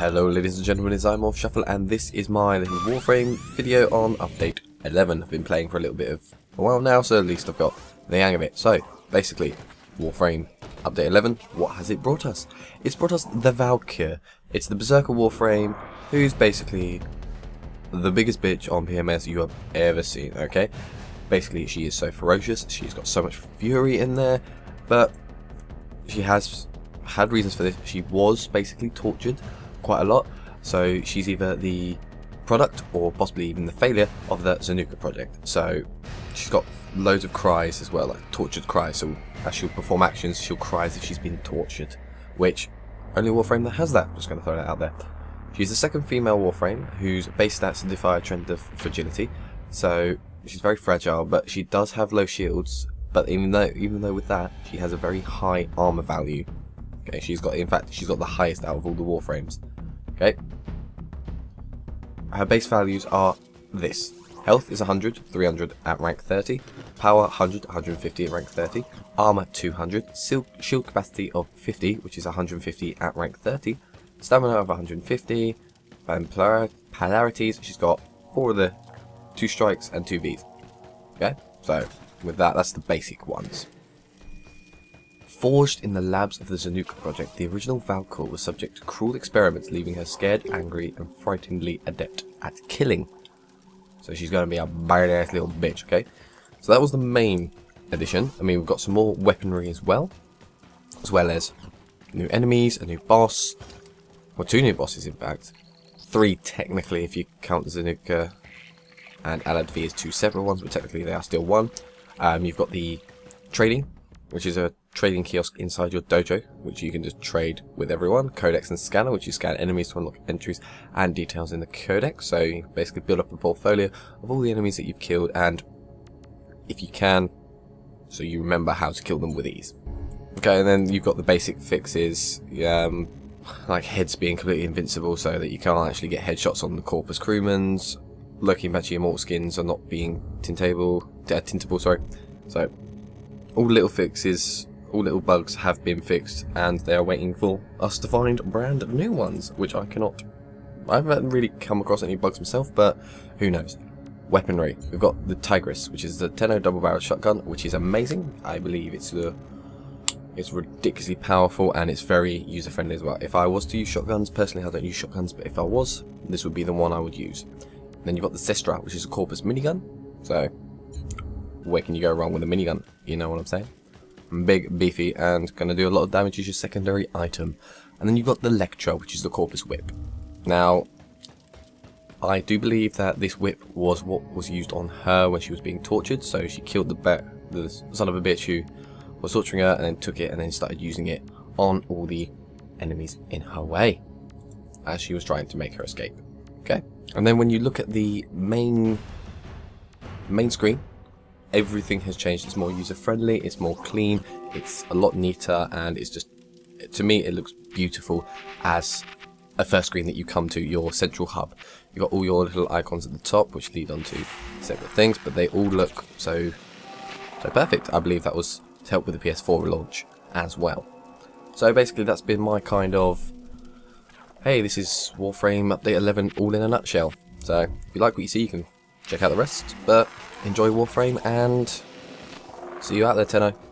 Hello ladies and gentlemen, it's MorphShuffle and this is my little Warframe video on update 11. I've been playing for a little bit of a while now, so at least I've got the hang of it. So, basically, Warframe update 11, what has it brought us? It's brought us the Valkyr. It's the Berserker Warframe, who's basically the biggest bitch on PMS you have ever seen, okay? Basically, she is so ferocious, she's got so much fury in there, but she has had reasons for this. She was basically tortured quite a lot, so she's either the product or possibly even the failure of the Zanuka project. So she's got loads of cries as well, like tortured cries. So as she'll perform actions, she'll cry as if she's been tortured, which only Warframe that has that. I'm just going to throw that out there. She's the second female Warframe whose base stats defy a trend of fragility. So she's very fragile, but she does have low shields. But even though, even though with that, she has a very high armor value. Okay, she's got, in fact, she's got the highest out of all the Warframes. Okay. Her base values are this. Health is 100, 300 at rank 30. Power 100, 150 at rank 30. Armor 200. shield capacity of 50, which is 150 at rank 30. Stamina of 150. And polarities, she's got four of the two strikes and two Vs. Okay, so with that, that's the basic ones. Forged in the labs of the Zanuka project, the original Valkyr was subject to cruel experiments, leaving her scared, angry, and frighteningly adept at killing. So she's going to be a badass little bitch, okay? So that was the main addition. I mean, we've got some more weaponry as well, as well as new enemies, a new boss, well, two new bosses, in fact. Three, technically, if you count Zanuka and Alad V as two separate ones, but technically they are still one. Um, you've got the trading, which is a trading kiosk inside your dojo, which you can just trade with everyone. Codex and scanner, which you scan enemies to unlock entries and details in the codex. So you basically build up a portfolio of all the enemies that you've killed, and if you can, so you remember how to kill them with ease. Okay, and then you've got the basic fixes, um, like heads being completely invincible, so that you can't actually get headshots on the Corpus Crewmans. To your mortal skins are not being tintable, uh, tintable, sorry. So all the little fixes all little bugs have been fixed and they are waiting for us to find brand new ones, which I cannot... I haven't really come across any bugs myself, but who knows. Weaponry. We've got the Tigris, which is the Tenno oh double-barreled shotgun, which is amazing. I believe it's the... It's ridiculously powerful and it's very user-friendly as well. If I was to use shotguns, personally I don't use shotguns, but if I was, this would be the one I would use. Then you've got the Cestra, which is a Corpus minigun. So, where can you go wrong with a minigun? You know what I'm saying? Big, beefy, and going to do a lot of damage as your secondary item. And then you've got the Lecta, which is the Corpus Whip. Now, I do believe that this whip was what was used on her when she was being tortured, so she killed the, the son of a bitch who was torturing her and then took it and then started using it on all the enemies in her way as she was trying to make her escape. Okay, and then when you look at the main main screen, everything has changed. It's more user friendly, it's more clean, it's a lot neater, and it's just, to me, it looks beautiful as a first screen that you come to your central hub. You've got all your little icons at the top, which lead on to separate things, but they all look so, so perfect. I believe that was to help with the PS4 relaunch as well. So basically, that's been my kind of, hey, this is Warframe Update 11 all in a nutshell. So if you like what you see, you can check out the rest. But enjoy Warframe and see you out there, Tenno.